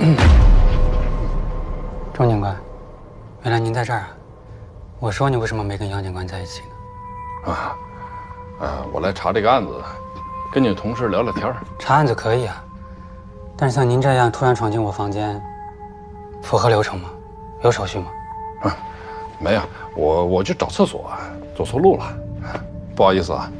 钟警官，原来您在这儿啊！我说你为什么没跟杨警官在一起呢？啊，呃，我来查这个案子，跟你同事聊聊天儿。查案子可以啊，但是像您这样突然闯进我房间，符合流程吗？有手续吗？没有，我我去找厕所，走错路了，不好意思啊。